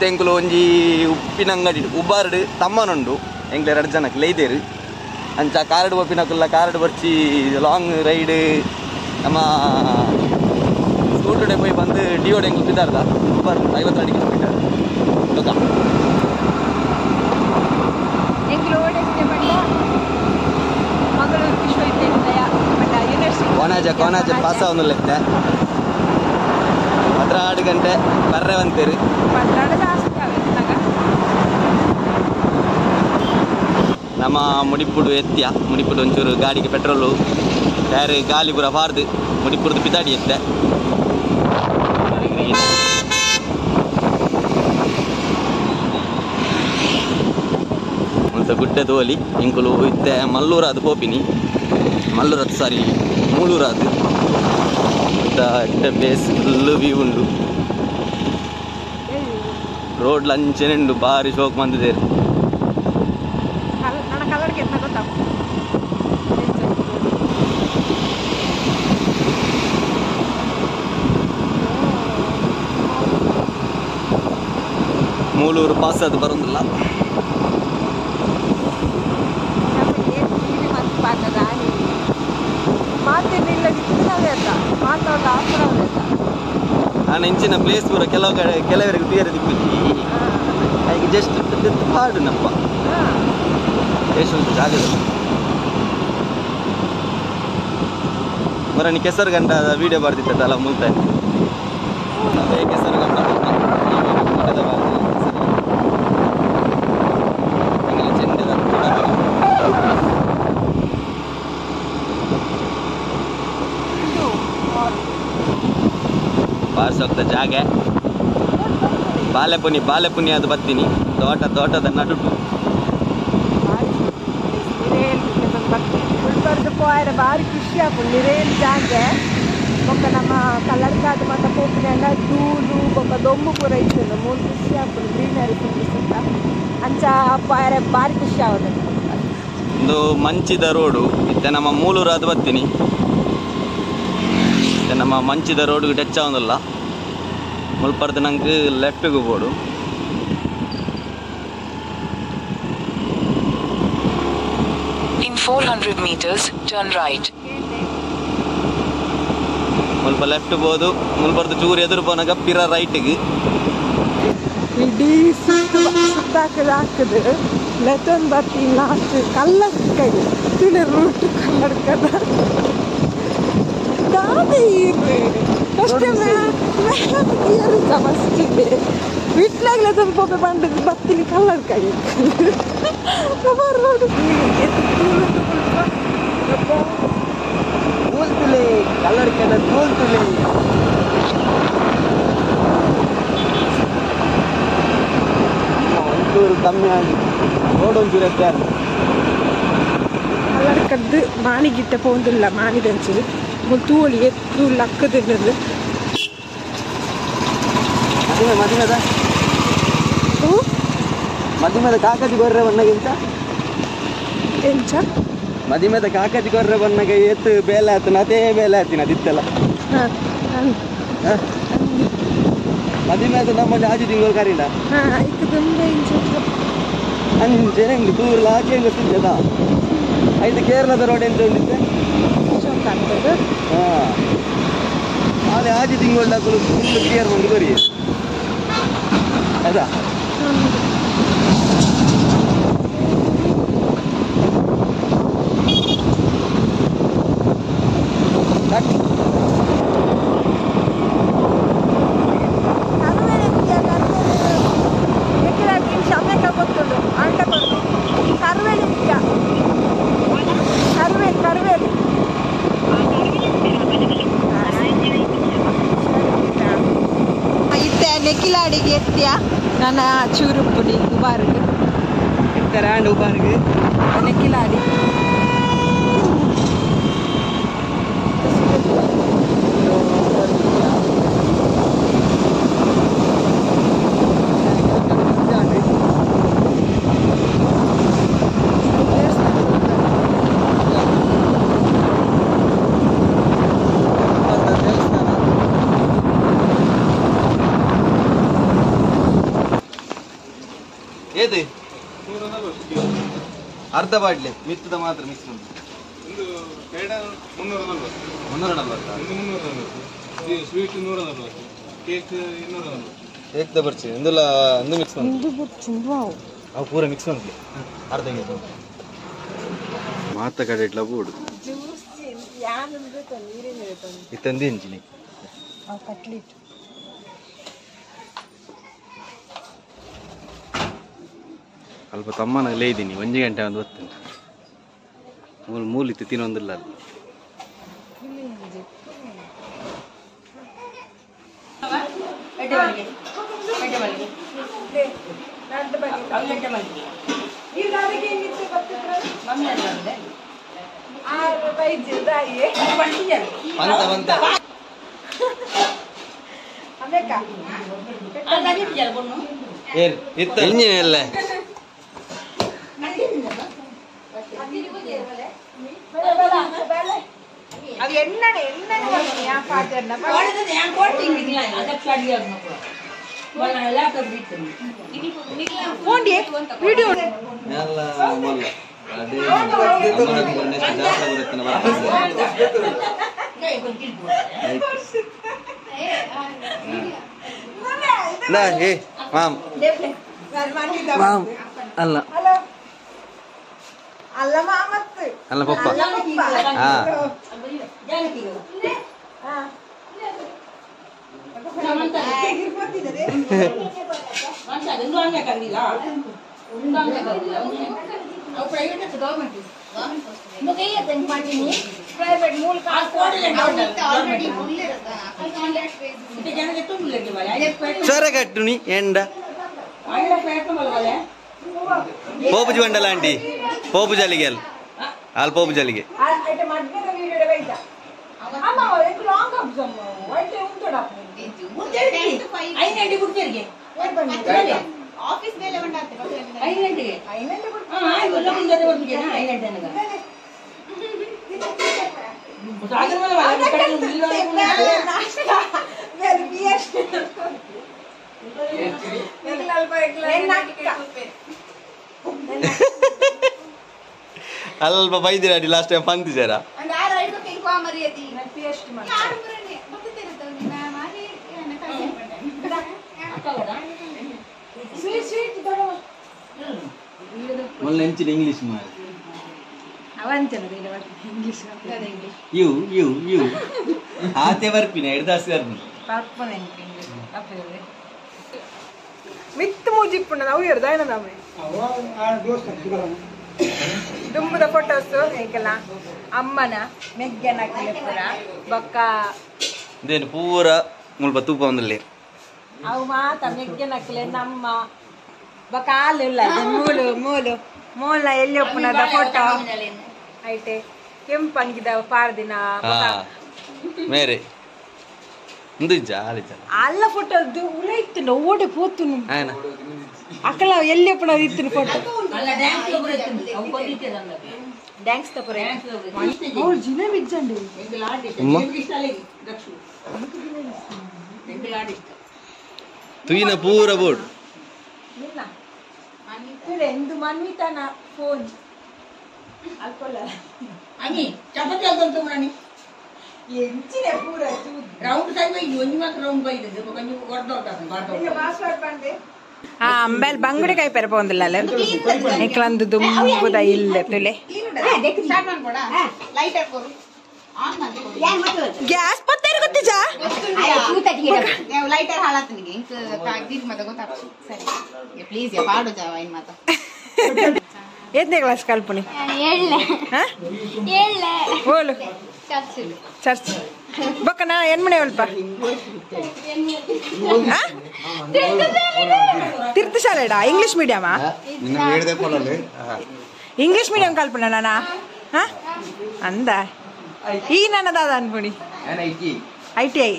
ಇತ್ತೆ ಎಂಕುಲು ಒಂಜಿ ಉಪ್ಪಿನಂಗಡಿ ಉಬಾರ್ಡ್ ತಮ್ಮನುಂಡು. ಎಂಕ್ಲೆ ಎರಡು ಜನಕ್ಕೆ ಲೈದೇರು. ಅಂಚ ಕಾರ್ಡ್ ಒಪ್ಪಿನಕುಲ್ಲ ಕಾರ್ಡ್ ಬರ್ಚಿ ಲಾಂಗ್ ರೈಡ್ ನಮ್ಮ ಸ್ಕೂಟಡೆ ಪೋಯಿ ಬಂದು ಡಿಯೋಡ್ ಎಂಗೆ ಉಪ್ಪಿದಾರ್ದ ಉಬ್ಬಾರ್ ಐವತ್ತು ಅಡಿ ಕಿಲೋಮೀಟರ್ ಗೊತ್ತಾ? ಕೋನಾಜ ಕೋನಾಜ ಪಾಸ ಒಂದು ಲೆಕ್ಕ ಹದಿನಾರು ಗಂಟೆ ಬರ್ರೆ ಅಂತೀರಿ ನಮ್ಮ ಮುಡಿಪುಡು ಎತ್ತಿಯ ಮುಡಿಪುಡು ಒಂಚೂರು ಗಾಡಿಗೆ ಪೆಟ್ರೋಲು ಬೇರೆ ಗಾಲಿ ಪೂರ ಬಾರ್ದು ಮುಡಿಪುರದು ಬಿದಾಡಿ ಎತ್ತೆ. ಒಂದು ಗುಡ್ಡೆ ತೋಲಿ ಇಂಕುಲು ಇತ್ತೆ ಮಲ್ಲೂರಾದ ಪೋಪಿನಿ ಮಲ್ಲೂರದ್ದು ಸಾರಿ ಮೂಳೂರಾದ. ಇಟ್ಟ ಬೇಸ್ ಫುಲ್ಲು ವ್ಯೂ ಉಂಡು. ರೋಡ್ ಉಂಡು ಭಾರಿ ಶೋಕ್ ಬಂದಿದೆ. ನನ್ನ ಅಂತ ಎಂತ ಗೊತ್ತಾ ಮೂಳೂರು ಪಾಸ್ ಅದು ಬರೋದಿಲ್ಲ ನಾನು ಇಂಚಿನ ಪ್ಲೇಸ್ ಪೂರ ಕೆಲವು ಕಡೆ ಕೆಲವರಿಗೆ ಬೇರೆ ದಿಕ್ಕುಜಿ ಹಾಗೆ ಜಸ್ಟ್ ಹಾಡು ನಪ್ಪ. ಎಷ್ಟು ಉಂಟು ಬರ ನೀ ಕೆಸರು ಗಂಟ ವಿಡಿಯೋ ಬರ್ತಿತ್ತಲ್ಲ ಅಲ್ಲ ಅದೇ ಕೆಸರು ಗಂಟ ಬಾರಿಸೋಗ್ತ ಜಾಗ. ಬಾಲೆಪುನಿ ಬಾಲೆಪುನಿ ಅದು ಬರ್ತೀನಿ. ತೋಟ, ತೋಟದ ನಡುಟು ಗುಲ್ಬರ್ಗ ಬಾರಿ ಖುಷಿ ಆಪುಂಡು ಜಾಗೆ ಬೊಕ ಬೊಕ್ಕ ನಮ್ಮ ಕಲ್ಲರ್ಗಾದ ಮತ್ತ ಪೋಪಿನಾಗ ದೂಲು ಬೊಕ್ಕ ದೊಂಬು ಪೂರ ಇತ್ತು ಮೂರು ಖುಷಿ ಆಪುಂಡು ಗ್ರೀನರಿ ಸುತ್ತ ಅಂಚ ಪೋಯರ ಭಾರಿ ಖುಷಿ ಆಗುತ್ತೆ ಒಂದು ಮಂಚಿದ ರೋಡು. ಇತ್ತೆ ನಮ್ಮ ಮೂಲು ಅದು ಬರ್ತೀನಿ. ಮತ್ತೆ ನಮ್ಮ ಮಂಚಿದ ರೋಡ್ಗೆ ಟಚ್ ಆಗೋದಿಲ್ಲ. ಮುಲ್ಪರ್ದು ನಂಗೆ ಲೆಫ್ಟಿಗೆ ಬೋಡು. 400 meters, turn right. ಮುಲ್ಪ ಲೆಫ್ಟ್ ಬೋದು ಮುಲ್ಪರ್ದು ಚೂರು ಎದುರು ಪೋನಾಗ ಪಿರ ರೈಟ್ ಇಡೀ ಸುತ್ತು ಸುತ್ತಾಕದು ಹಾಕದು. ಲೆತೊಂದು ಬರ್ತಿ ಲಾಸ್ಟ್ ಕಲ್ಲರ್ ಕೈ ತಿಳಿ ರೂಟ್ ಕಲ್ಲರ್ ಕದ ದಾದಿ ಫಸ್ಟ್ ಇಯರ್ ಫಸ್ಟ್ ವಿಟ್ಲಾಗ್ಲ ತಂದು ಪೋಪೆ ಬಂದದ್ದು ಬತ್ತಿನಿ ಕಲ್ಲರ್ ಕೈ ರೋಡ್ ಕೂಲ್ತಿಲಿ ಕಲರ್ ಕೆಲ ಕೂಲ್ತಿಲಿ ಒಂಚೂರು ಕಮ್ಮಿ ಆಗಿ ರೋಡ್ ಒಂಚೂರು ಎತ್ತೆ ಕಲ್ಲರ್ ಕದ್ದು ಮಾನಿಗಿಟ್ಟ ಪೋಂದಿಲ್ಲ ಮಾನಿದಂಚು ತೂಳಿ ಎತ್ತು ಲಕ್ಕದಿಲ್ಲದು ಮದುವೆ ಮದುವೆದ ಮದುವೆದ ಕಾಕತಿ ಗೊರ್ರೆ ಬಣ್ಣಗಿಂತ ಎಂಚ ಮದುವೆದ ಕಾಕತಿ ಕೊರ್ರೆ ಬಣ್ಣಗೆ ಎತ್ತು ಬೇಲೆ ಆತನ ಅದೇ ಬೇಲೆ ಆತಿನ ಅದಿತ್ತಲ್ಲ. ಮದಿಮೆದ ನಮ್ಮ ನಮ್ಮಲ್ಲಿ ಆಜು ತಿಂಗಳು ಕರೀಲ ಅಂಚೆ ಹೆಂಗೆ ದೂರ ಆಚೆ ಹೆಂಗೆ ಸಿಗ್ತದ? ಐದು ಕೇರಳದ ರೋಡ್ ಎಂತ ಆಗ್ತದೆ. ಹಾಂ. ಅದೇ ಆಜಿ ತಿಂಗಳು ಫುಲ್ ಕ್ಲಿಯರ್ ಮಾಡಿ ಬರೀ ಅದಾ? ಇತ್ತೆ ನೆಕ್ಕಿಲಾಡಿಗೆ ಎತ್ತಿಯ ನನ್ನ ಚೂರು ಪುಡಿ ಉಬಾರಿಗೆ ಇರ್ತಾರೆ ಆಂಡ್ ಉಬಾರ್ಗೆ ನೆಕ್ಕಿಲಾಡಿ ಏದು? ಅರ್ಧ ಬಾಡ್ಲೆ ಮಿತ್ತದ ಮಾತ್ರ ಮಿಕ್ಸ್ ಉಂಟು ಮುನ್ನೂರ ನಲ್ವತ್ತು. ಮುನ್ನೂರ ನಲ್ವತ್ತಾ? ಒಂದು ಮುನ್ನೂರ ನಲ್ವತ್ತು. ಸ್ವೀಟ್ ನೂರ ನಲ್ವತ್ತು. ಕೇಕ್ ಇನ್ನೂರ ನಲ್ವತ್ತು. ಏಕ್ದ ಬರ್ಚಿ ಒಂದು ಮಿಕ್ಸ್ ಉಂಟು ಅವು ಪೂರ ಮಿಕ್ಸ್ ಉಂಟು ಅರ್ಧ ಕೆ ಮಾತ ಕಡೆ ಇಟ್ಲ ಬೋಡು. ಇತ್ತಂದು ಎಂಚಿನಿ ಅವು ಸ್ವಲ್ಪ ತಮ್ಮನ ಇದ್ದೀನಿ ಒಂದು ಗಂಟೆ ಒಂದು ಹೊತ್ತು ಮೂಲ ಮೂಲಿತ್ತು ತಿನ್ನೊಂದಿಲ್ಲ ಅಲ್ಲಿ ನಡ್ದು ಬನ್ನಿ ಈಗ ಅದಕ್ಕೆ ಏನಿತ್ತು ಗೊತ್ತಿದ್ರೆ ಆರು ಬೈಜ್ ದಾಯಿ ಬಂತ ಬಂತ ಅಮೇಕ ಏನ್ ಇತ್ತ ಎಂಜಿನ್ ಎಲ್ಲ ಅದು ಎಣ್ಣೆ ಎಣ್ಣೆ ಯಾ ಪಾತ್ರೆನ ಫೋನ್ ವಿಡಿಯೋ ಎಲ್ಲ ಮಲ್ಲ ಅದೇ ಅಮ್ಮನದ್ದು ನೆಕ್ಸ್ಟ್ ಜಾತ್ರೆ ಬರುತ್ತಿನ ಬರ್ತದೆ ನಾ ಹೇ ಮಾಮ್ ಮಾಮ್ ಅಲ್ಲ ಹಲೋ ಅಲ್ಲ ಮಾಮತ್ತು ಅಲ್ಲ ಪಪ್ಪ ಅಲ್ಲ ಪಪ್ಪ ಹಾ ಹಾ ಪ್ರೈವೇಟ್ ಮೂಲಕ సరే కట్టుని ఎండ పోపు బండ లాంటి పోపు జలిగేలు వాళ్ళు పోపు జలిగే ஆமா ரெண்டு லாங் ஆப்ஷன் ஒயிட் உண்டட அப்படி உண்டடி 590 குடுத்திருக்கே வெயிட் பண்ணு ஆபீஸ் மேல வந்தாத்து 590 590 குடுத்து ஆ இல்ல முன்னாடி வந்து 590 எனக்கு சாகர் மேல வாங்க கட்டணும் இல்ல நாஷ்டா வேற பியர் எனக்கு அல்ப எக்ல ಅಲ್ಪ ಬೈದಿರಾಡಿ ಲಾಸ್ಟ್ ಟೈಮ್ ಪಂಕ್ತಿ ಸೇರಾ ಅಂದ್ರೆ ಯಾರು ಐದು ಕಿಂಕುವ ಮರ್ಯಾದಿ ಮಾಡಿ ಮೊನ್ನೆ ಎಂಚಿನ ಇಂಗ್ಲಿಷ್ ಮಾಡಿ ಅವಂಚನ ಇಂಗ್ಲಿಷ್ ಯು ಯು ಯು ಆತೆ ಬರ್ಪಿನ ಹಿಡ್ದಾಸಿ ಬರ್ಪಿ ಮಿತ್ತು ಮೂಜಿಪ್ಪುಂಡ ನಾವು ಇರ್ದ ಏನ ನಮ್ಮೆ ದುಂಬದ ಫೋಟೋಸ್ ಹೇಗೆಲ್ಲ? ಅಮ್ಮನ ಮೆಗ್ಗನ ಪುರ ಬೊಕ್ಕ ಇದೇನು ಪೂರ ಮುಲ್ಪ ತೂಪ ಒಂದಲ್ಲಿ ಅವು ಮಾತ ಮೆಗ್ಗನಕ್ಲೆ ನಮ್ಮ ಬೊಕ್ಕ ಹಾಲು ಇಲ್ಲ ಮೂಲು ಮೂಲು ಮೂಲ ಎಲ್ಲಿ ಒಪ್ಪನದ ಫೋಟೋ ಐತೆ. ಕೆಂಪಂಗಿದ ಪಾರ್ದಿನ ಮೇರೆ. ಒಂದು ಜಾಲಿ ಜಾಲಿ ಅಲ್ಲ ಫೋಟೋ ಉಳ ಇತ್ತು ಓಡಿ ಪೋತು ಆಯ್ನ ಅಕ್ಕಲ ಎಲ್ಲಿ ಒಪ್ಪುನದು ಇತ್ತು ಫೋಟೋ ಡ್ಯಾನ್ಸ್ ತಪುರ ಅವ್ರು ಜಿನ ಬಿಜ್ಜಂಡಿ ತುಯಿನ ಪೂರ ಬೋರ್ಡ್. ಎಂದು ಮನ್ವಿತನ ಫೋನ್ ಅಲ್ಕೊಲ್ಲ ಎಂಚಿನ ಪೂರ ಆ ಅಂಬೆಲ್ ಬಂಗುಡಿ ಕೈ ಪೆರ ಪೋಂದಿಲ್ಲ ನಿಕ್ಲಂದು ದುಂಬುದ ಇಲ್ಲ ತುಲೆ ಗ್ಯಾಸ್ ಪತ್ತೇರು ಗೊತ್ತಿಜ ಲೈಟರ್ ಹಾಳಾತ ಇಂಕ ಕಾಗ್ದಿದ್ ಗೊತ್ತಾಗ್ತು ಸರಿ ಪ್ಲೀಸ್ ಯಾ ಪಾಡು ಜಾವ ಇನ್ ಮಾತ ಎತ್ತನೇ ಕ್ಲಾಸ್ ಕಲ್ಪನಿ ಹಾ ಓಲು ಚರ್ಚ್ ಬೊಕ್ಕ ನಾ ಏನ್ ಮನೆ ಅಲ್ಪ ತೀರ್ಥಶಾಲೆಡಾ ಇಂಗ್ಲಿಷ್ ಮೀಡಿಯಮಾ ಇಂಗ್ಲಿಷ್ ಮೀಡಿಯಂ ಕಲ್ಪಣ ನಾನಾ? ಹಾ ಅಂದ. ಈ ನನ್ನದಾದ ಅನ್ಪುಣಿ I T I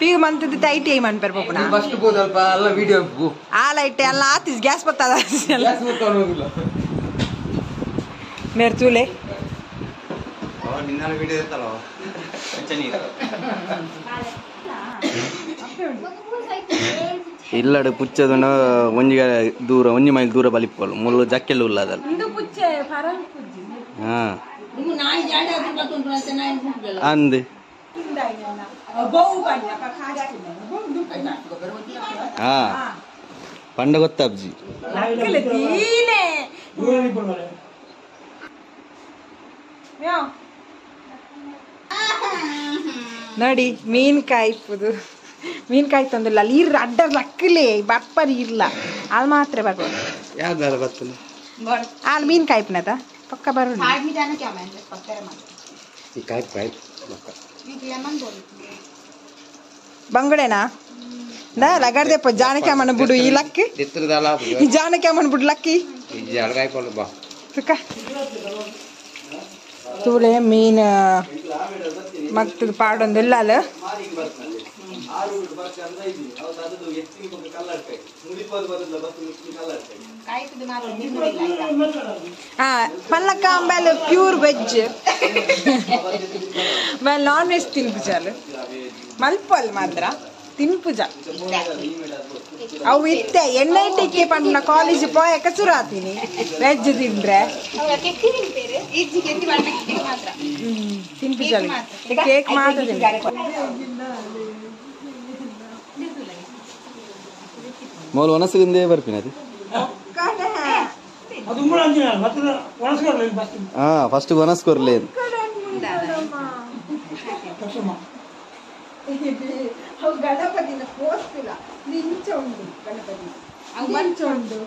P U ಮಂತದ್ದು I T I ಮನ್ಪೇರ್ ಪೋಪುನ? ಫಸ್ಟ್ ಬೋದಲ್ಪ ಅಲ್ಲ ವಿಡಿಯೋ ಆ ಲೈಟ್ ಎಲ್ಲ ಆತಿಸ್ ಗ್ಯಾಸ್ ಬರ್ತದ ಮೇರ್ ಚೂಲೆ. ನಿನ್ನ ವಿಡಿಯೋ ಇರ್ತಲ್ಲ ನೀರು ಇಲ್ಲಡು ಪುಚ್ಚದುಂಡ ಒಂಜಿ ದೂರ ಒಂಜಿ ಮೈಲ್ ದೂರ ಬಲಿಪ್ಪಲು ಮುಳ್ಳು ಜಕ್ಕೆಲ್ಲ ಉಲ್ಲದಲ್ಲ ಇಂದು ಪುಚ್ಚೆ ಪರಲ್ ಪುಜ್ಜಿ ಹಾ ಅಂದ್ ಬಹು ಬಣ್ಣ ಖಾಜಾ ಹಾ ಪಂಡ ಗೊತ್ತಬ್ಜಿ ಲಕ್ಕಲೆ ತೀನೆ ಮ್ಯಾವ್. ನೋಡಿ ಮೀನ್ಕಾಯಿ ಮೀನ್ ಮೀನ್ಕಾಯಿ ತಂದಿಲ್ಲ ಅಲ್ಲಿ ಇರ್ ಅಡ್ಡ ಲಕ್ಕಲೇ ಬರ್ಪರಿ ಇಲ್ಲ. ಅಲ್ ಮಾತ್ರ ಬರ್ಬೋದು. ಯಾವ್ದಾರ ಮೀನ್ ಅಲ್ಲಿ ಮೀನ್ಕಾಯಿ ಪಕ್ಕ ಬರ ಬಂಗಡೆನಾ? ನಾ ರಗಡ್ದೆ ಪ ಜಾನಕಿ ಅಮ್ಮನ ಬಿಡು ಈ ಲಕ್ಕಿ? ಈ ಜಾನಕಿ ಅಮ್ಮನ ಬಿಡು ಲಕ್ಕಿ? ಚೂಳೆ ಮೀನು ಮತ್ತದು ಪಾಡೊಂದು ಇಲ್ಲ ಅಲ್ಲ ಹಾ ಪಲ್ಲಕ್ಕ ಆಮೇಲೆ ಪ್ಯೂರ್ ವೆಜ್ ಮೇಲೆ ನಾನ್ ವೆಜ್ ತಿನ್ಬಿಜಾಲು ಮಲ್ಪಲ್ ಮಾತ್ರ ತಿನ್ಪುಜ ಅವು ಇತ್ತೆ ಎನ್ ಟಿ ಕೆ ಕಾಲೇಜ್ ಪೋಯೆ ಕಸುರಾತಿ ಆತೀನಿ ವೆಜ್ ತಿಂದ್ರೆ. ತಿನ್ಪುಜ ಕೇಕ್ ಮಾತ್ರ মোল ವನಸ್ಕರ್ ಗಿಂದೆ ಅದು. ಆ ಫಸ್ಟ್ ವನಸ್ಕರ್ಲೇ ನಿಂಚ ಉಂಡು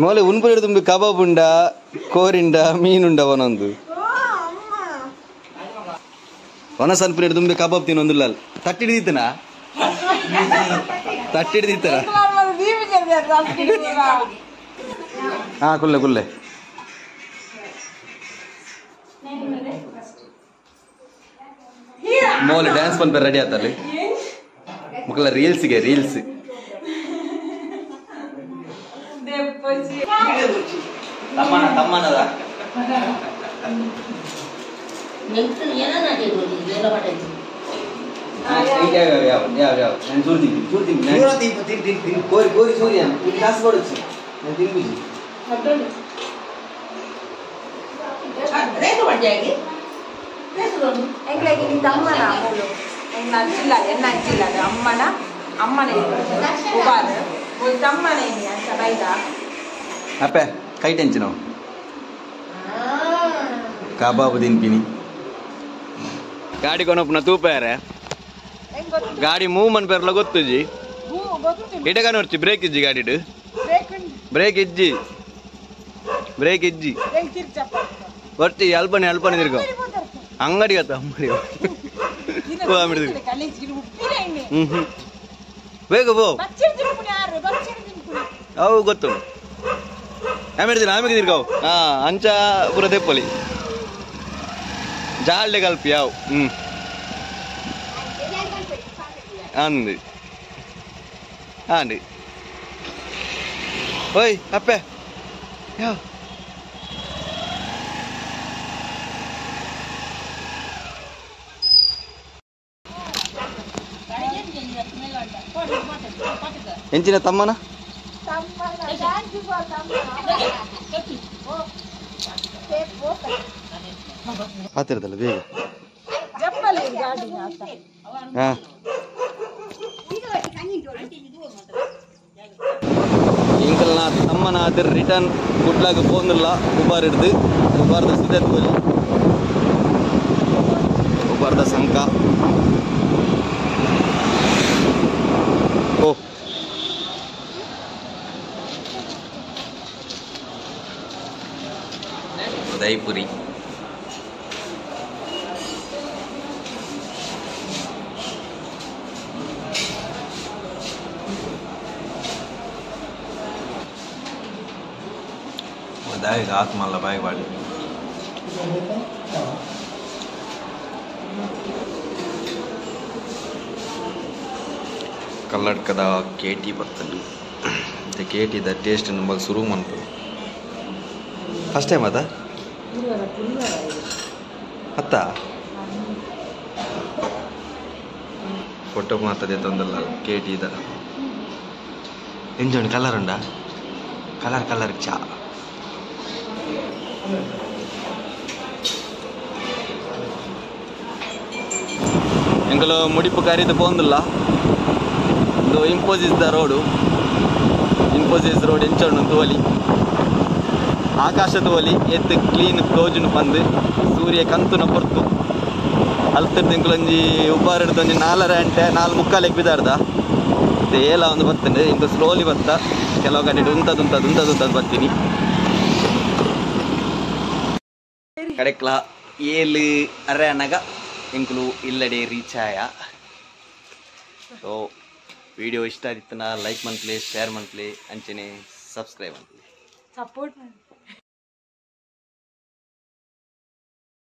ಮೊದಲು ಉನ್ಪುರ ತುಂಬಿ ಕಬಾಬ್ ಉಂಡ ಕೋರಿಂಡ ಮೀನುಂಡ ಒಂದೊಂದು ಒಣಸ ಅನ್ಪುರ ತುಂಬಿ ಕಬಾಬ್ ತಿನ್ನೊಂದಿಲ್ಲ ತಟ್ಟಿಡಿದಿತ್ತನ ತಟ್ಟಿಡಿದಿತ್ತನ ಹಾ ಕುಲ್ಲೆ ಕುಲ್ಲೆ ಮಾಮೂಲಿ ಡ್ಯಾನ್ಸ್ ಬಂದ ರೆಡಿ ಆತಲ್ಲಿ ಮಕ್ಕಳ ರೀಲ್ಸ್ಗೆ ರೀಲ್ಸ್ ತಮ್ಮನ ತಮ್ಮನದ ಕೋರಿ ಕೋರಿ ಸೂರ್ಯ ಕಾಸು ಕೊಡುತ್ತೆ ನಾನು ತಿನ್ಬಿಟ್ಟು ರೇಖ ಬಡ್ಡಿ ಆಗಿ ಎಂಗ್ಳಿಗೆ ನಿಂದ ಅಮ್ಮನ ಮೂಲು ಎಂಗ್ಲ ಅಜ್ಜಿಲ್ಲ ಎನ್ನ ಅಜ್ಜಿಲ್ಲ ಅದು ಅಮ್ಮನ ಅಮ್ಮನ ಉಬಾರ ಒಂದು ತಮ್ಮನ ಅಂತ ಬೈದ ಅಪ್ಪೆ ಕೈ ಟೆಂಚು ನಾವು ಕಬಾಬ್ ತಿನ್ಪಿನಿ ಗಾಡಿ ಕೊನಪ್ಪನ ತೂಪಾರೆ ಹೆಂಗ್ ಗೊತ್ತು ಗಾಡಿ ಮೂವ್ ಮನ್ಪೇರ್ಲ ಗೊತ್ತುಜಿ ಹೂ ಗೊತ್ತು ಇಟಗ ನೋಡ್ತಿ ಬ್ರೇಕ್ ಇಜ್ಜಿ ಗಾಡಿಡು ಬೇಕು ಬ್ರೇಕ್ ಇಜ್ಜಿ ಬ್ರೇಕ್ ಇಜ್ಜಿ ಹೆಂಗ್ ತಿರ್ಚಪ್ಪ ಒಟ್ಟಿ ಅಲ್ಪನೆ ಅಲ್ಪನೆ ತಿರ್ಗೋ ಅಂಗಡಿ ಆತ ಅಂಗಡಿ ಹ್ಮ್ ಹ್ಮ್. ಬೇಗ ಬೋ. ಅವು ಗೊತ್ತು. ಆಮೇಲೆ ಆಮೇಲೆ ತಿರ್ಗಾವು ಹಾ ಅಂಚ ಪೂರ ತೆಪ್ಪಲಿ. ಜಾಲ್ಡೆ ಕಲ್ಪಿ ಯಾವು ಹ್ಮ್. ಅಂದು ಆಂಡಿ ಓಯ್ ಅಪ್ಪೆ ಯಾವ ಎಂಚಿನ ತಮ್ಮನ? ಆತಿರದಲ್ಲ ಬೇಗ. ಜಪ್ಪಲ್ಲಿ ಗಾಡಿ ಆತ ಹಾ. ಇಂಕಲ್ನ ತಮ್ಮನ ಅದ್ರ ರಿಟರ್ನ್ ಕುಡ್ಲಾಗ ಪೋಂದಿಲ್ಲ ಉಬಾರ್ ಹಿಡ್ದು ಉಬಾರ್ದ ಸಿದ್ಧತ್ ಬಲ್ಲಿ ಉಬಾರ್ದ ಉದಯಪುರಿ ಉದಯ ಆತ್ಮಲ್ಲ ಬಾಯಿ ಬಾಡಿ ಕಲ್ಲಡ್ಕದ ಕೇಟಿ ಬರ್ತದೆ ಮತ್ತು ಕೇಟಿದ ಟೇಸ್ಟ್ ನಮ್ಮಲ್ಲಿ ಶುರು ಮಾಡ್ತದೆ ಫಸ್ಟ್ ಟೈಮ್ ಅದ ಹತ್ತ? ಫೋಟೋ ಮಾತದೆ ತಂದಲ್ಲ ಕೆ ಟಿ ಇದ ಕಲರ್ ಉಂಡ ಕಲರ್ ಕಲರ್ ಚಾ. ಎಂಕಲು ಮುಡಿಪು ಕರೀದು ಪೋಂದಿಲ್ಲ ಇಂಪೋಸಿಸ್ ದ ರೋಡು ಇಂಪೋಸಿಸ್ ರೋಡ್ ಎಂಚೋಣ ತೋಲಿ ಆಕಾಶ ಒಲಿ ಎತ್ತು ಕ್ಲೀನ್ ಕ್ಲೋಜುನು ಬಂದು ಸೂರ್ಯ ಕಂತುನ ಪೊರ್ತು ಅಲ್ತಿರ್ ತಿಂಗಳೊಂಜಿ ಉಬ್ಬಾರ್ ಹಿಡ್ದು ಒಂಜಿ ನಾಲ್ಕರ ಗಂಟೆ ನಾಲ್ಕು ಮುಕ್ಕಾಲಿಗೆ ಬಿದ್ದಾರ್ದ ಏಲ ಒಂದು ಬರ್ತೇನೆ ಇಂದು ಸ್ಲೋಲಿ ಬತ್ತ. ಕೆಲವು ಕಡೆ ಉಂತದು ಉಂತದು ಉಂತದು ಉಂತದು ಬರ್ತೀನಿ. ಕಡೆಕ್ಲ ಏಳು ಅರೆ ಅನಗ ಎಂಕುಲು ಇಲ್ಲಡೆ ರೀಚ್ ಆಯ ಸೊ ವಿಡಿಯೋ ಇಷ್ಟ ಆದಿತ್ತನ ಲೈಕ್ ಮನ್ಪ್ಲೆ ಶೇರ್ ಮನ್ಪ್ಲೆ ಅಂಚನೆ ಸಬ್ಸ್ಕ್ರೈಬ್ ಮನ್ಪ್ಲೆ ಸಪೋರ್ಟ್